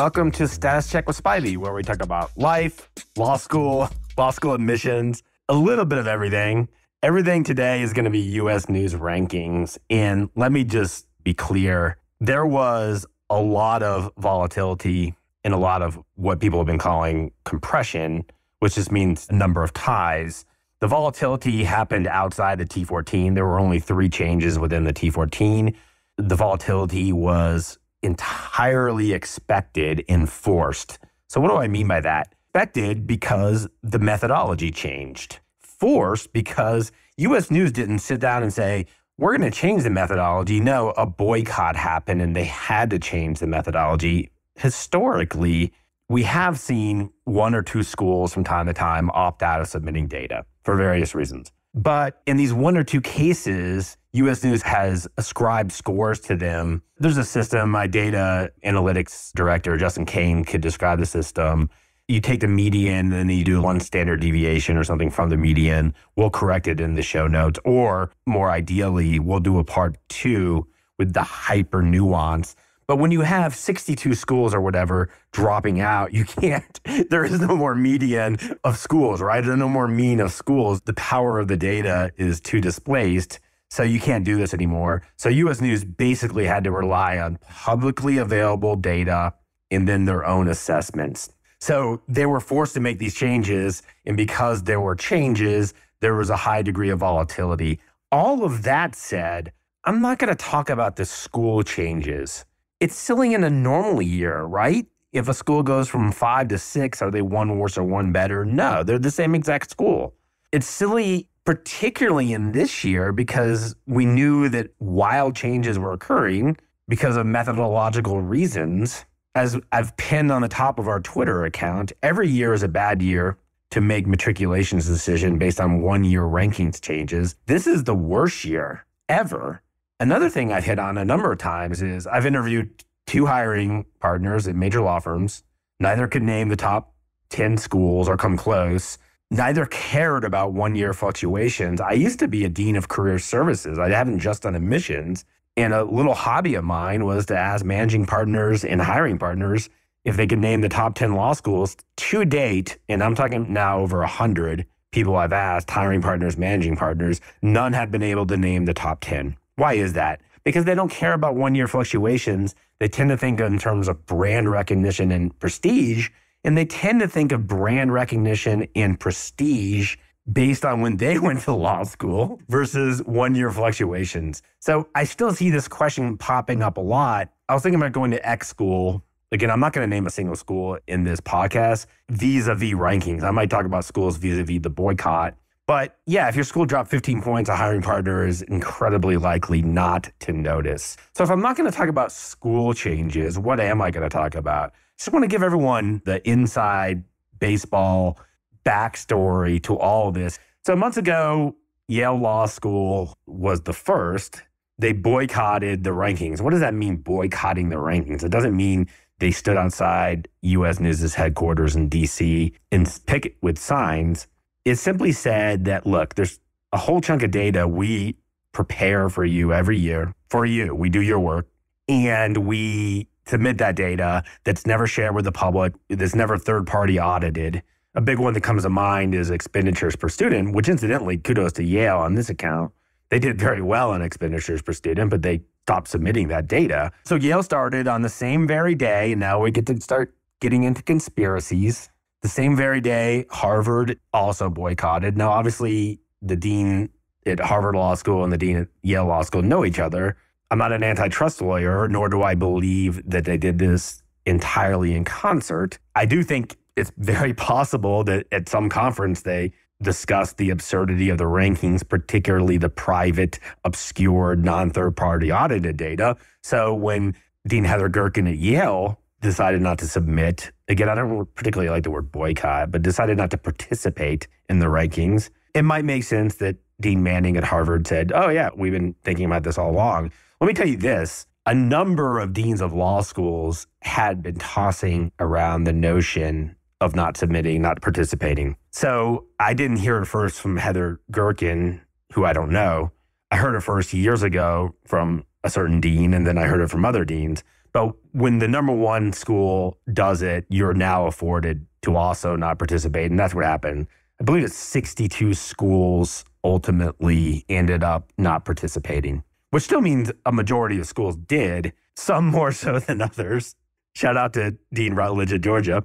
Welcome to Status Check with Spivey, where we talk about life, law school, law school admissions, a little bit of everything. Everything today is going to be US News rankings. And let me just be clear there was a lot of volatility in a lot of what people have been calling compression, which just means a number of ties. The volatility happened outside the T14. There were only three changes within the T14. The volatility was entirely expected and forced. So, what do I mean by that? Expected because the methodology changed forced because US News didn't sit down and say, we're going to change the methodology. No, a boycott happened and they had to change the methodology. Historically, we have seen one or two schools from time to time opt out of submitting data for various reasons. But in these one or two cases, US News has ascribed scores to them. There's a system, my data analytics director, Justin Kane, could describe the system you take the median and then you do one standard deviation or something from the median. We'll correct it in the show notes. Or more ideally, we'll do a part two with the hyper nuance. But when you have 62 schools or whatever dropping out, you can't, there is no more median of schools, right? There's no more mean of schools. The power of the data is too displaced. So you can't do this anymore. So US News basically had to rely on publicly available data and then their own assessments. So they were forced to make these changes. And because there were changes, there was a high degree of volatility. All of that said, I'm not going to talk about the school changes. It's silly in a normal year, right? If a school goes from five to six, are they one worse or one better? No, they're the same exact school. It's silly, particularly in this year, because we knew that wild changes were occurring because of methodological reasons as I've pinned on the top of our Twitter account, every year is a bad year to make matriculations decision based on one year rankings changes. This is the worst year ever. Another thing I've hit on a number of times is I've interviewed two hiring partners at major law firms. Neither could name the top 10 schools or come close. Neither cared about one year fluctuations. I used to be a dean of career services. I haven't just done admissions. And a little hobby of mine was to ask managing partners and hiring partners if they could name the top 10 law schools to date. And I'm talking now over 100 people I've asked, hiring partners, managing partners. None have been able to name the top 10. Why is that? Because they don't care about one year fluctuations. They tend to think in terms of brand recognition and prestige. And they tend to think of brand recognition and prestige based on when they went to law school versus one year fluctuations. So I still see this question popping up a lot. I was thinking about going to X school. Again, I'm not going to name a single school in this podcast vis a vis rankings. I might talk about schools vis a vis the boycott. But yeah, if your school dropped 15 points, a hiring partner is incredibly likely not to notice. So if I'm not going to talk about school changes, what am I going to talk about? Just want to give everyone the inside baseball backstory to all this. So months ago, Yale Law School was the first. They boycotted the rankings. What does that mean, boycotting the rankings? It doesn't mean they stood outside US News' headquarters in DC and picket with signs. It simply said that, look, there's a whole chunk of data we prepare for you every year for you. We do your work and we submit that data that's never shared with the public, that's never third party audited. A big one that comes to mind is expenditures per student, which incidentally, kudos to Yale on this account. They did very well on expenditures per student, but they stopped submitting that data. So Yale started on the same very day, and now we get to start getting into conspiracies. The same very day, Harvard also boycotted. Now, obviously, the dean at Harvard Law School and the dean at Yale Law School know each other. I'm not an antitrust lawyer, nor do I believe that they did this entirely in concert. I do think it's very possible that at some conference they discussed the absurdity of the rankings, particularly the private, obscure, non third party audited data. So when Dean Heather Gerken at Yale decided not to submit, again, I don't particularly like the word boycott, but decided not to participate in the rankings, it might make sense that Dean Manning at Harvard said, Oh, yeah, we've been thinking about this all along. Let me tell you this a number of deans of law schools had been tossing around the notion of not submitting, not participating. So I didn't hear it first from Heather Gerken, who I don't know. I heard it first years ago from a certain dean, and then I heard it from other deans. But when the number one school does it, you're now afforded to also not participate. And that's what happened. I believe it's 62 schools ultimately ended up not participating, which still means a majority of schools did, some more so than others. Shout out to Dean Rutledge at Georgia,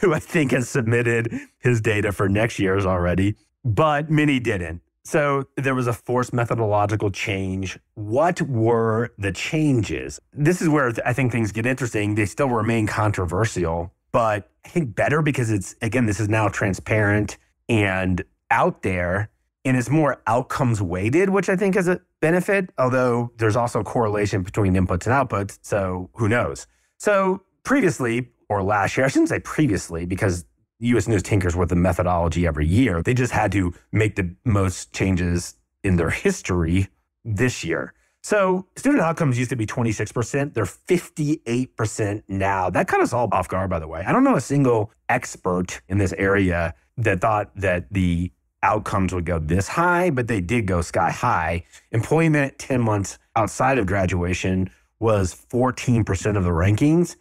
who I think has submitted his data for next year's already, but many didn't. So there was a forced methodological change. What were the changes? This is where I think things get interesting. They still remain controversial, but I think better because it's, again, this is now transparent and out there and it's more outcomes weighted, which I think is a benefit, although there's also a correlation between inputs and outputs. So who knows? So previously, or last year, I shouldn't say previously because US News tinkers with the methodology every year. They just had to make the most changes in their history this year. So student outcomes used to be 26%. They're 58% now. That kind of all off guard, by the way. I don't know a single expert in this area that thought that the outcomes would go this high, but they did go sky high. Employment 10 months outside of graduation was 14% of the rankings,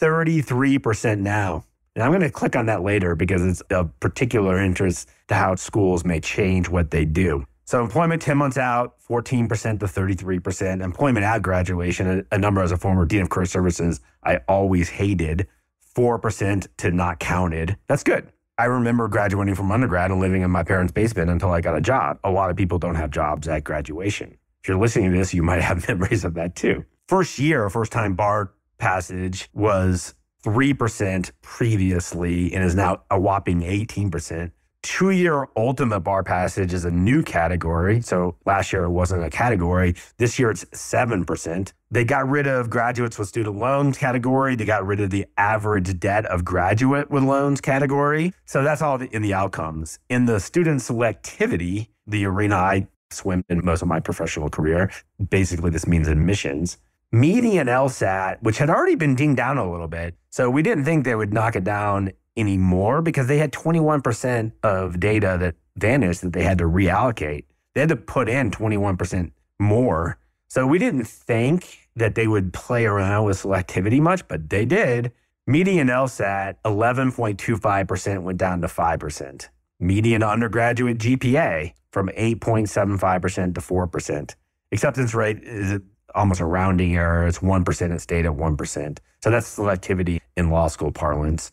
33% now. And I'm going to click on that later because it's of particular interest to how schools may change what they do. So, employment 10 months out, 14% to 33%. Employment at graduation, a, number as a former Dean of Career Services, I always hated, 4% to not counted. That's good. I remember graduating from undergrad and living in my parents' basement until I got a job. A lot of people don't have jobs at graduation. If you're listening to this, you might have memories of that too. First year, first time bar passage was 3% previously and is now a whopping 18%. Two year ultimate bar passage is a new category. So last year it wasn't a category. This year it's 7%. They got rid of graduates with student loans category. They got rid of the average debt of graduate with loans category. So that's all in the outcomes. In the student selectivity, the arena I swim in most of my professional career, basically this means admissions median LSAT, which had already been dinged down a little bit. So we didn't think they would knock it down anymore because they had 21% of data that vanished that they had to reallocate. They had to put in 21% more. So we didn't think that they would play around with selectivity much, but they did. Median LSAT, 11.25% went down to 5%. Median undergraduate GPA from 8.75% to 4%. Acceptance rate is almost a rounding error. It's 1%, it stayed at 1%. So that's selectivity in law school parlance.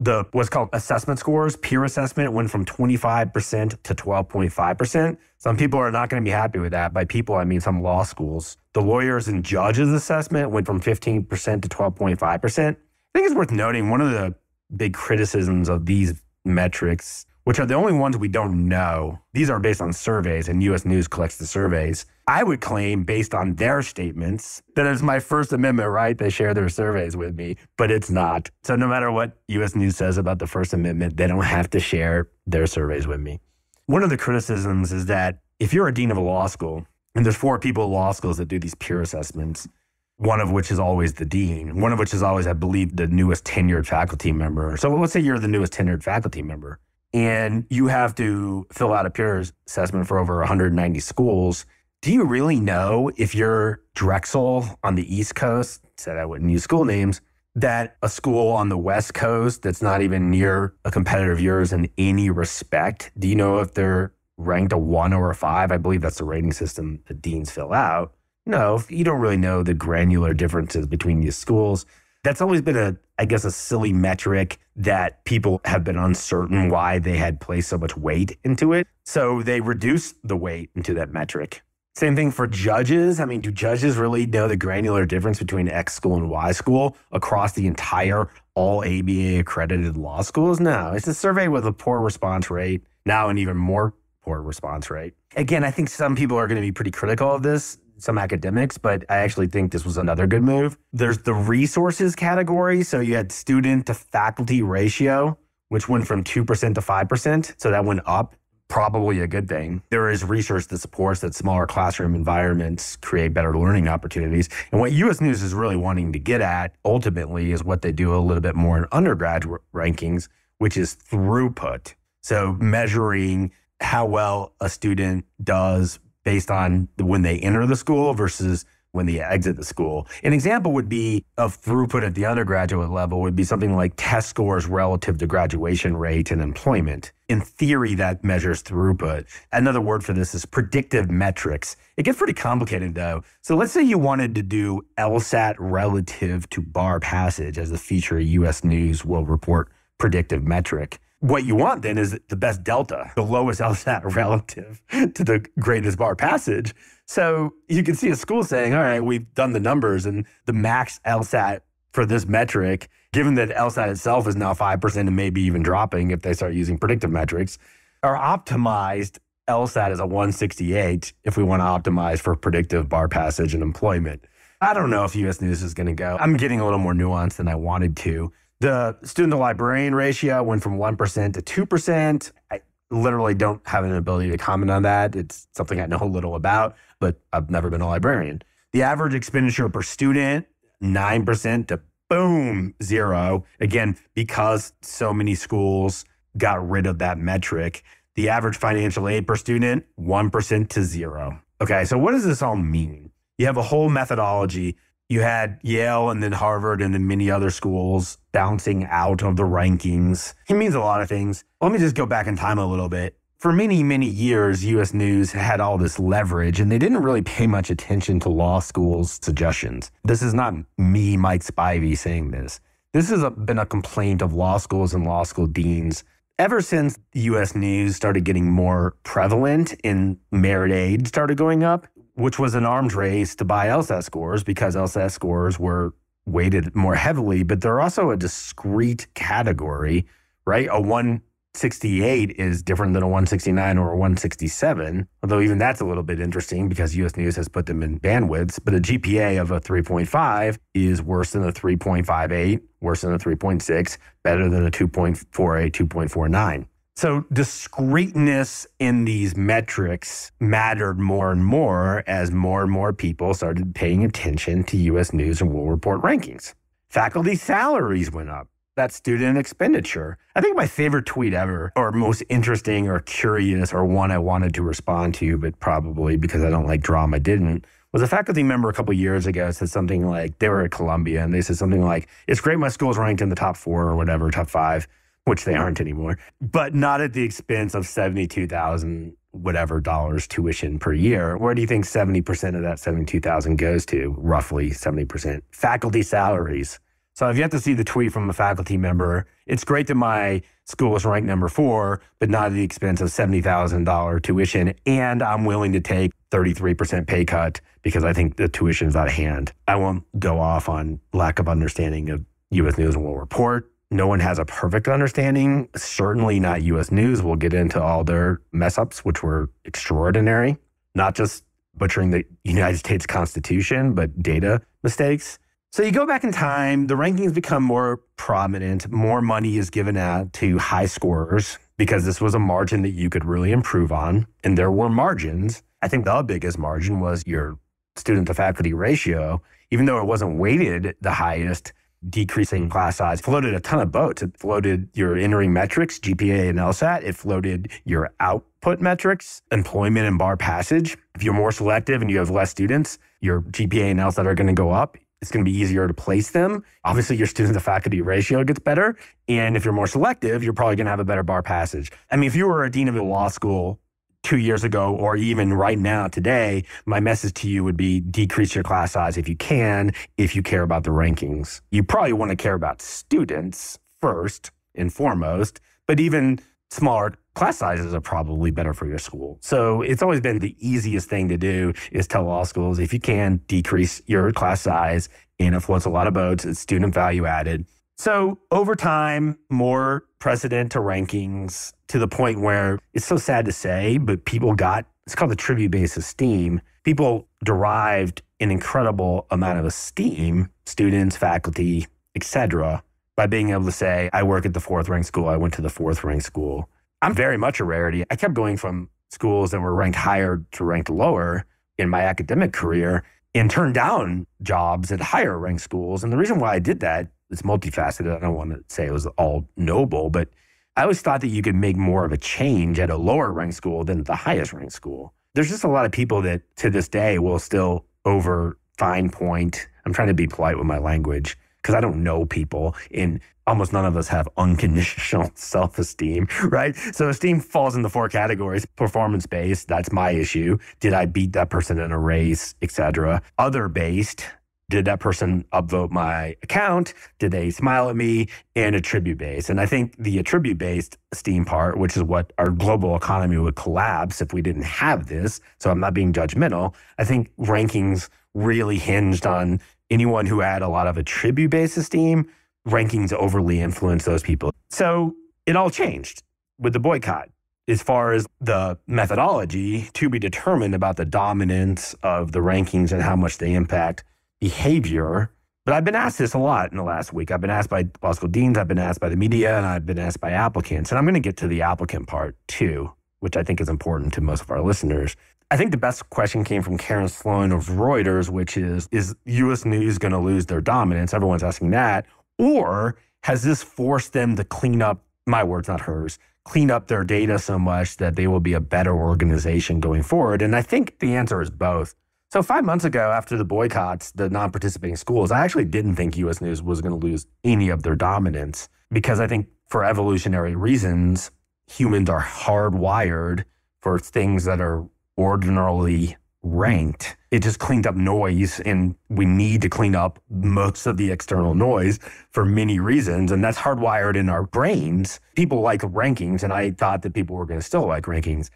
The what's called assessment scores, peer assessment went from 25% to 12.5%. Some people are not going to be happy with that. By people, I mean some law schools. The lawyers and judges assessment went from 15% to 12.5%. I think it's worth noting one of the big criticisms of these metrics which are the only ones we don't know. These are based on surveys, and US News collects the surveys. I would claim, based on their statements, that it's my First Amendment right. They share their surveys with me, but it's not. So, no matter what US News says about the First Amendment, they don't have to share their surveys with me. One of the criticisms is that if you're a dean of a law school, and there's four people at law schools that do these peer assessments, one of which is always the dean, one of which is always, I believe, the newest tenured faculty member. So let's say you're the newest tenured faculty member and you have to fill out a peer assessment for over 190 schools. Do you really know if you're Drexel on the East Coast, said I wouldn't use school names, that a school on the West Coast that's not even near a competitor of yours in any respect, do you know if they're ranked a one or a five? I believe that's the rating system the deans fill out. No, you don't really know the granular differences between these schools. That's always been a, I guess, a silly metric that people have been uncertain why they had placed so much weight into it. So they reduced the weight into that metric. Same thing for judges. I mean, do judges really know the granular difference between X school and Y school across the entire all ABA accredited law schools? No, it's a survey with a poor response rate, now an even more poor response rate. Again, I think some people are going to be pretty critical of this some academics, but I actually think this was another good move. There's the resources category. So you had student to faculty ratio, which went from 2% to 5%. So that went up. Probably a good thing. There is research that supports that smaller classroom environments create better learning opportunities. And what US News is really wanting to get at ultimately is what they do a little bit more in undergraduate rankings, which is throughput. So measuring how well a student does based on when they enter the school versus when they exit the school. An example would be of throughput at the undergraduate level would be something like test scores relative to graduation rate and employment. In theory, that measures throughput. Another word for this is predictive metrics. It gets pretty complicated though. So let's say you wanted to do LSAT relative to bar passage as a feature US News will report predictive metric what you want then is the best delta, the lowest LSAT relative to the greatest bar passage. So you can see a school saying, all right, we've done the numbers and the max LSAT for this metric, given that LSAT itself is now 5% and maybe even dropping if they start using predictive metrics, our optimized LSAT is a 168 if we want to optimize for predictive bar passage and employment. I don't know if US News is going to go. I'm getting a little more nuanced than I wanted to. The student to librarian ratio went from 1% to 2%. I literally don't have an ability to comment on that. It's something I know a little about, but I've never been a librarian. The average expenditure per student, 9% to boom, zero. Again, because so many schools got rid of that metric. The average financial aid per student, 1% to zero. Okay, so what does this all mean? You have a whole methodology you had Yale and then Harvard and then many other schools bouncing out of the rankings. It means a lot of things. Let me just go back in time a little bit. For many, many years, US News had all this leverage and they didn't really pay much attention to law schools' suggestions. This is not me, Mike Spivey, saying this. This has uh, been a complaint of law schools and law school deans ever since US News started getting more prevalent and merit aid started going up which was an arms race to buy LSAT scores because LSAT scores were weighted more heavily, but they're also a discrete category, right? A 168 is different than a 169 or a 167, although even that's a little bit interesting because US News has put them in bandwidths. But a GPA of a 3.5 is worse than a 3.58, worse than a 3.6, better than a 2.48, 2.49. So discreteness in these metrics mattered more and more as more and more people started paying attention to US News and World Report rankings. Faculty salaries went up. That student expenditure. I think my favorite tweet ever, or most interesting or curious, or one I wanted to respond to, but probably because I don't like drama, didn't, was a faculty member a couple years ago said something like they were at Columbia and they said something like, It's great my school's ranked in the top four or whatever, top five which they aren't anymore, but not at the expense of 72,000 whatever dollars tuition per year. Where do you think 70% of that 72,000 goes to? Roughly 70%. Faculty salaries. So I've yet to see the tweet from a faculty member. It's great that my school is ranked number four, but not at the expense of $70,000 tuition. And I'm willing to take 33% pay cut because I think the tuition is out of hand. I won't go off on lack of understanding of U.S. News and World Report no one has a perfect understanding. Certainly not US News. We'll get into all their mess ups, which were extraordinary, not just butchering the United States Constitution, but data mistakes. So you go back in time, the rankings become more prominent, more money is given out to high scorers because this was a margin that you could really improve on. And there were margins. I think the biggest margin was your student to faculty ratio, even though it wasn't weighted the highest decreasing class size floated a ton of boats. It floated your entering metrics, GPA and LSAT. It floated your output metrics, employment and bar passage. If you're more selective and you have less students, your GPA and LSAT are going to go up. It's going to be easier to place them. Obviously, your student to faculty ratio gets better. And if you're more selective, you're probably going to have a better bar passage. I mean, if you were a dean of a law school two years ago or even right now today, my message to you would be decrease your class size if you can, if you care about the rankings. You probably want to care about students first and foremost, but even smaller class sizes are probably better for your school. So it's always been the easiest thing to do is tell law schools if you can decrease your class size and it floats a lot of boats, it's student value added. So over time, more precedent to rankings to the point where it's so sad to say, but people got it's called the attribute based esteem. People derived an incredible amount of esteem, students, faculty, etc., by being able to say, I work at the fourth ranked school, I went to the fourth ranked school. I'm very much a rarity. I kept going from schools that were ranked higher to ranked lower in my academic career and turned down jobs at higher ranked schools. And the reason why I did that it's multifaceted. I don't want to say it was all noble, but I always thought that you could make more of a change at a lower ranked school than the highest ranked school. There's just a lot of people that to this day will still over fine point. I'm trying to be polite with my language because I don't know people and almost none of us have unconditional self-esteem, right? So esteem falls in the four categories. Performance based, that's my issue. Did I beat that person in a race, etc. Other based, did that person upvote my account? Did they smile at me? And attribute based. And I think the attribute based esteem part, which is what our global economy would collapse if we didn't have this. So I'm not being judgmental. I think rankings really hinged on anyone who had a lot of attribute based esteem. Rankings overly influenced those people. So it all changed with the boycott as far as the methodology to be determined about the dominance of the rankings and how much they impact behavior. But I've been asked this a lot in the last week. I've been asked by law school deans, I've been asked by the media, and I've been asked by applicants. And I'm going to get to the applicant part too, which I think is important to most of our listeners. I think the best question came from Karen Sloan of Reuters, which is Is US News going to lose their dominance? Everyone's asking that. Or has this forced them to clean up, my words, not hers, clean up their data so much that they will be a better organization going forward? And I think the answer is both. So five months ago, after the boycotts, the non-participating schools, I actually didn't think U.S. News was going to lose any of their dominance because I think for evolutionary reasons, humans are hardwired for things that are ordinarily ranked. It just cleaned up noise, and we need to clean up most of the external noise for many reasons. And that's hardwired in our brains. People like rankings, and I thought that people were going to still like rankings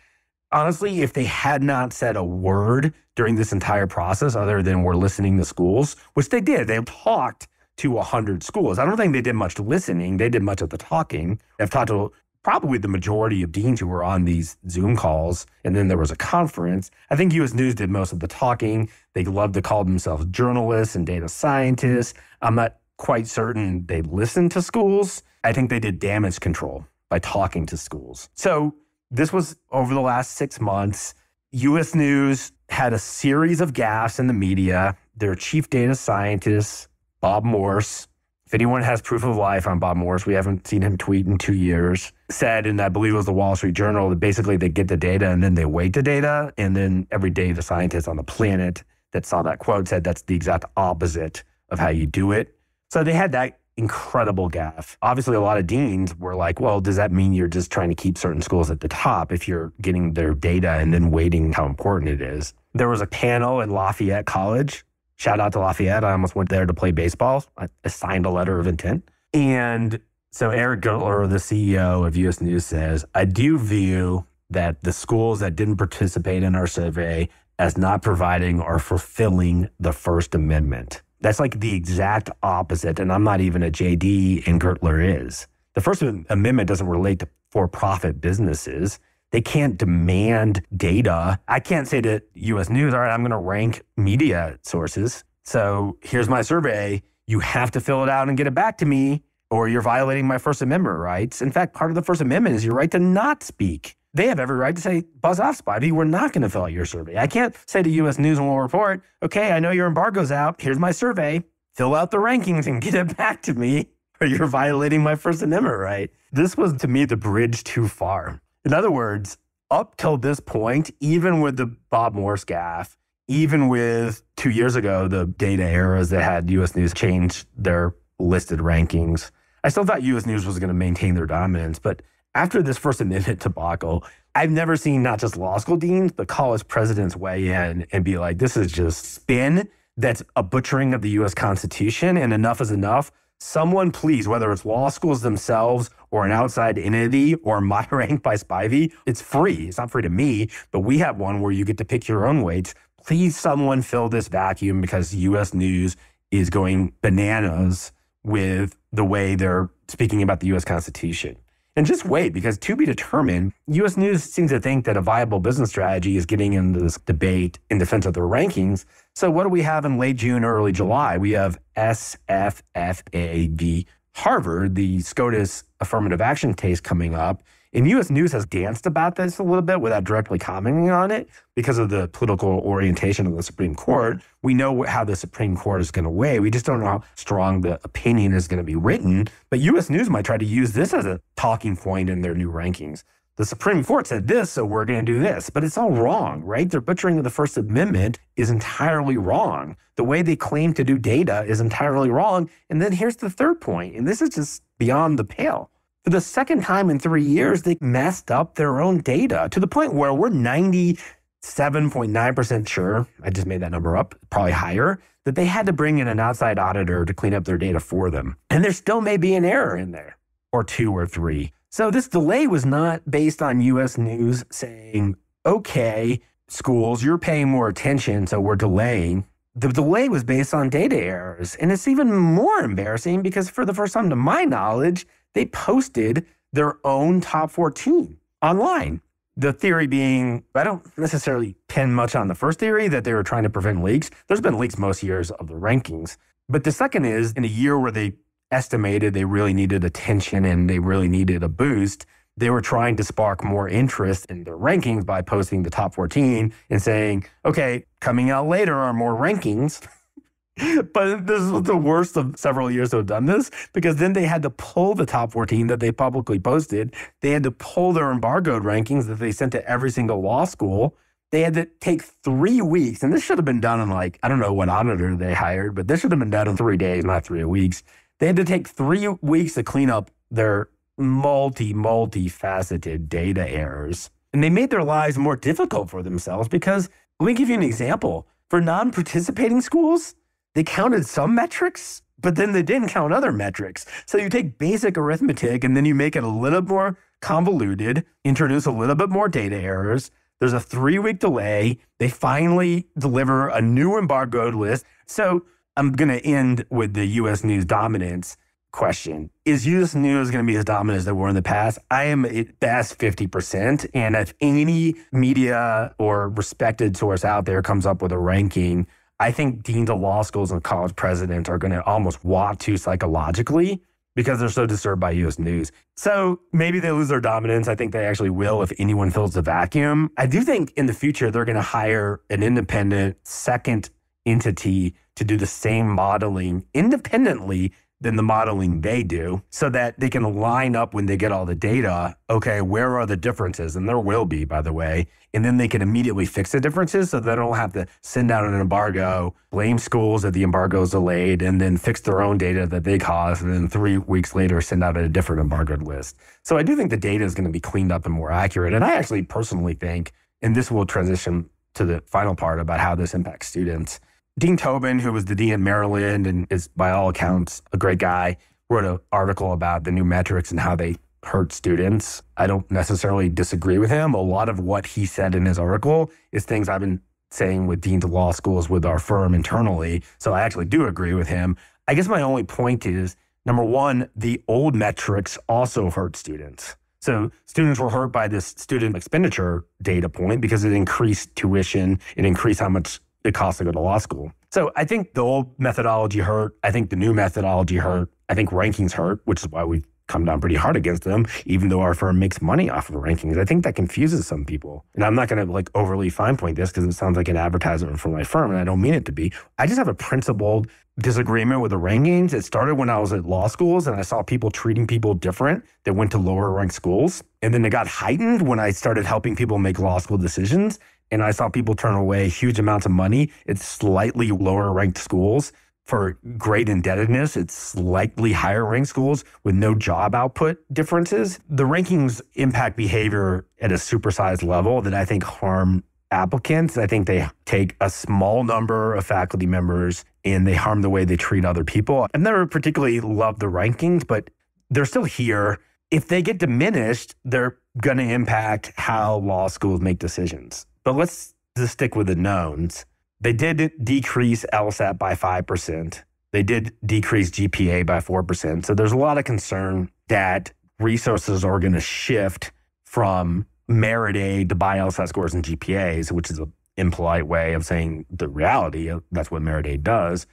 honestly, if they had not said a word during this entire process other than we're listening to schools, which they did, they talked to 100 schools. I don't think they did much listening. They did much of the talking. I've talked to probably the majority of deans who were on these Zoom calls, and then there was a conference. I think US News did most of the talking. They love to call themselves journalists and data scientists. I'm not quite certain they listened to schools. I think they did damage control by talking to schools. So this was over the last six months. US News had a series of gaffes in the media. Their chief data scientist, Bob Morse, if anyone has proof of life on Bob Morse, we haven't seen him tweet in two years, said, and I believe it was the Wall Street Journal, that basically they get the data and then they weight the data. And then every data scientist on the planet that saw that quote said that's the exact opposite of how you do it. So they had that incredible gaffe. Obviously, a lot of deans were like, well, does that mean you're just trying to keep certain schools at the top if you're getting their data and then weighting how important it is? There was a panel at Lafayette College. Shout out to Lafayette. I almost went there to play baseball. I signed a letter of intent. And so Eric Gertler, the CEO of US News, says, I do view that the schools that didn't participate in our survey as not providing or fulfilling the First Amendment. That's like the exact opposite. And I'm not even a JD, and Gertler is. The First Amendment doesn't relate to for profit businesses. They can't demand data. I can't say to US News, all right, I'm going to rank media sources. So here's my survey. You have to fill it out and get it back to me, or you're violating my First Amendment rights. In fact, part of the First Amendment is your right to not speak they have every right to say, buzz off, Spivey. We're not going to fill out your survey. I can't say to U.S. News and World Report, okay, I know your embargo's out. Here's my survey. Fill out the rankings and get it back to me, or you're violating my First Amendment right. This was, to me, the bridge too far. In other words, up till this point, even with the Bob Morse gaffe, even with two years ago, the data eras that had US News change their listed rankings, I still thought US News was going to maintain their dominance. But after this First Amendment debacle, I've never seen not just law school deans, but college presidents weigh in and be like, this is just spin that's a butchering of the US Constitution, and enough is enough. Someone, please, whether it's law schools themselves or an outside entity or my rank by Spivey, it's free. It's not free to me, but we have one where you get to pick your own weights. Please, someone fill this vacuum because US News is going bananas with the way they're speaking about the US Constitution. And just wait, because to be determined, US News seems to think that a viable business strategy is getting into this debate in defense of their rankings. So, what do we have in late June, early July? We have SFFA v. Harvard, the SCOTUS affirmative action case coming up. And US News has danced about this a little bit without directly commenting on it because of the political orientation of the Supreme Court. We know how the Supreme Court is going to weigh. We just don't know how strong the opinion is going to be written. But US News might try to use this as a talking point in their new rankings. the Supreme Court said this, so we're going to do this. But it's all wrong, right? Their butchering of the First Amendment is entirely wrong. The way they claim to do data is entirely wrong. And then here's the third point, and this is just beyond the pale. For the second time in three years, they messed up their own data to the point where we're 97.9% sure, I just made that number up, probably higher, that they had to bring in an outside auditor to clean up their data for them. And there still may be an error in there, or two or three. So this delay was not based on US News saying, okay, schools, you're paying more attention, so we're delaying. The delay was based on data errors. And it's even more embarrassing because, for the first time to my knowledge, they posted their own top 14 online. The theory being, I don't necessarily pin much on the first theory that they were trying to prevent leaks. There's been leaks most years of the rankings. But the second is in a year where they estimated they really needed attention and they really needed a boost, they were trying to spark more interest in their rankings by posting the top 14 and saying, okay, coming out later are more rankings. but this was the worst of several years to have done this because then they had to pull the top 14 that they publicly posted. They had to pull their embargoed rankings that they sent to every single law school. They had to take three weeks, and this should have been done in like, I don't know what auditor they hired, but this should have been done in three days, not three weeks. They had to take three weeks to clean up their multi, multi faceted data errors. And they made their lives more difficult for themselves because let me give you an example. For non participating schools, they counted some metrics, but then they didn't count other metrics. So you take basic arithmetic and then you make it a little more convoluted, introduce a little bit more data errors. There's a three week delay. They finally deliver a new embargoed list. So I'm going to end with the US news dominance question. Is US news going to be as dominant as they were in the past? I am at best 50%. And if any media or respected source out there comes up with a ranking I think deans of law schools and college presidents are going to almost want to psychologically because they're so disturbed by US news. So maybe they lose their dominance. I think they actually will if anyone fills the vacuum. I do think in the future they're going to hire an independent second entity to do the same modeling independently than the modeling they do so that they can line up when they get all the data. Okay, where are the differences? And there will be, by the way. And then they can immediately fix the differences so they don't have to send out an embargo, blame schools that the embargo is delayed, and then fix their own data that they caused. And then three weeks later, send out a different embargoed list. So I do think the data is going to be cleaned up and more accurate. And I actually personally think, and this will transition to the final part about how this impacts students. Dean Tobin, who was the dean at Maryland and is by all accounts a great guy, wrote an article about the new metrics and how they hurt students. I don't necessarily disagree with him. A lot of what he said in his article is things I've been saying with deans of law schools with our firm internally. So I actually do agree with him. I guess my only point is number one, the old metrics also hurt students. So students were hurt by this student expenditure data point because it increased tuition, it increased how much it costs to go to law school. So I think the old methodology hurt. I think the new methodology hurt. I think rankings hurt, which is why we've come down pretty hard against them, even though our firm makes money off of rankings. I think that confuses some people. And I'm not going to like overly fine point this because it sounds like an advertisement for my firm, and I don't mean it to be. I just have a principled disagreement with the rankings. It started when I was at law schools and I saw people treating people different that went to lower ranked schools. And then it got heightened when I started helping people make law school decisions and I saw people turn away huge amounts of money at slightly lower ranked schools for great indebtedness. It's slightly higher ranked schools with no job output differences. The rankings impact behavior at a supersized level that I think harm applicants. I think they take a small number of faculty members and they harm the way they treat other people. I've never particularly loved the rankings, but they're still here. If they get diminished, they're going to impact how law schools make decisions. But let's just stick with the knowns. They did decrease LSAT by 5%. They did decrease GPA by 4%. So there's a lot of concern that resources are going to shift from merit aid to buy LSAT scores and GPAs, which is an impolite way of saying the reality. That's what merit aid does,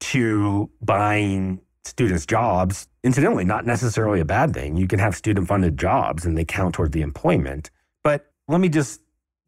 to buying students' jobs. Incidentally, not necessarily a bad thing. You can have student funded jobs and they count toward the employment. But let me just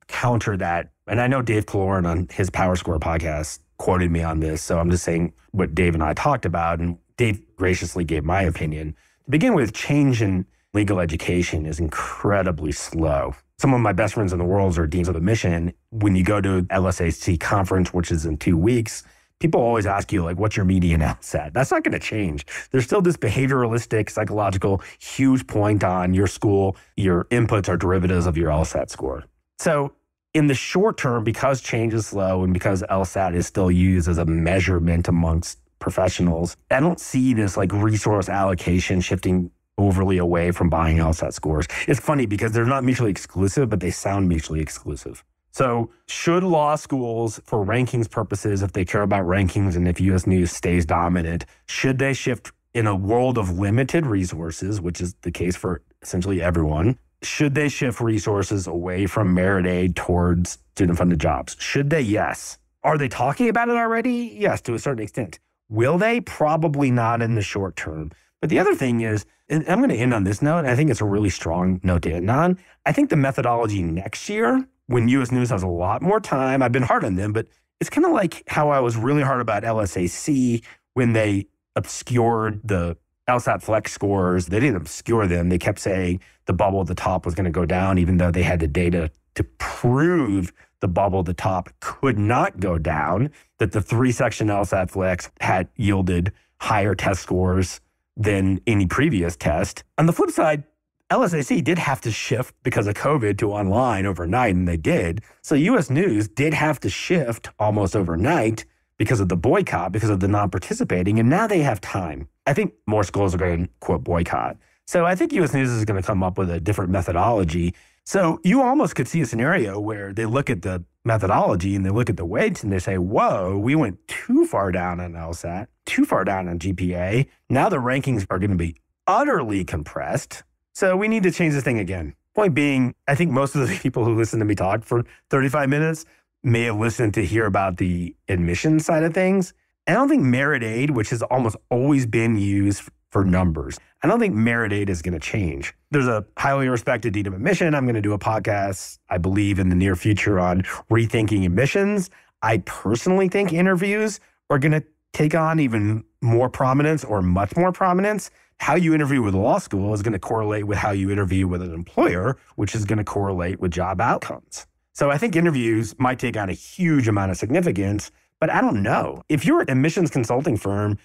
counter that. And I know Dave Killoran on his PowerScore podcast quoted me on this. So I'm just saying what Dave and I talked about. And Dave graciously gave my opinion. To begin with, change in legal education is incredibly slow. Some of my best friends in the world are deans of admission. When you go to LSAC conference, which is in two weeks, people always ask you, like, what's your median LSAT? That's not going to change. There's still this behavioralistic, psychological, huge point on your school. Your inputs are derivatives of your LSAT score. So, in the short term, because change is slow and because LSAT is still used as a measurement amongst professionals, I don't see this like resource allocation shifting overly away from buying LSAT scores. It's funny because they're not mutually exclusive, but they sound mutually exclusive. So, should law schools, for rankings purposes, if they care about rankings and if US News stays dominant, should they shift in a world of limited resources, which is the case for essentially everyone? Should they shift resources away from merit aid towards student funded jobs? Should they? Yes. Are they talking about it already? Yes, to a certain extent. Will they? Probably not in the short term. But the other thing is, and I'm going to end on this note. I think it's a really strong note to end on. I think the methodology next year when US News has a lot more time. I've been hard on them, but it's kind of like how I was really hard about LSAC when they obscured the LSAT flex scores. They didn't obscure them. They kept saying the bubble at the top was going to go down, even though they had the data to prove the bubble at the top could not go down, that the three section LSAT flex had yielded higher test scores than any previous test. On the flip side, LSAC did have to shift because of COVID to online overnight, and they did. So US News did have to shift almost overnight because of the boycott, because of the non participating, and now they have time. I think more schools are going to quote boycott. So I think US News is going to come up with a different methodology. So you almost could see a scenario where they look at the methodology and they look at the weights and they say, whoa, we went too far down on LSAT, too far down on GPA. Now the rankings are going to be utterly compressed. So we need to change this thing again. Point being, I think most of the people who listen to me talk for 35 minutes may have listened to hear about the admission side of things. I don't think merit aid, which has almost always been used for numbers, I don't think merit aid is going to change. There's a highly respected dean of admission. I'm going to do a podcast, I believe, in the near future on rethinking admissions. I personally think interviews are going to take on even more prominence or much more prominence how you interview with a law school is going to correlate with how you interview with an employer, which is going to correlate with job outcomes. So I think interviews might take on a huge amount of significance, but I don't know. If you're an admissions consulting firm,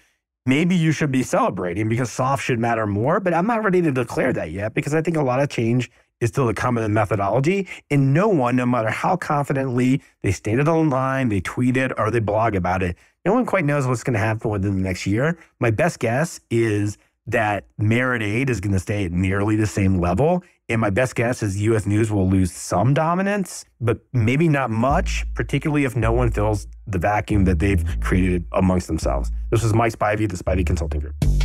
maybe you should be celebrating because soft should matter more, but I'm not ready to declare that yet because I think a lot of change is still to come in the methodology. And no one, no matter how confidently they state it online, they tweet it, or they blog about it, no one quite knows what's going to happen within the next year. My best guess is that merit aid is going to stay at nearly the same level. And my best guess is US News will lose some dominance, but maybe not much, particularly if no one fills the vacuum that they've created amongst themselves. This was Mike Spivey, the Spivey Consulting Group.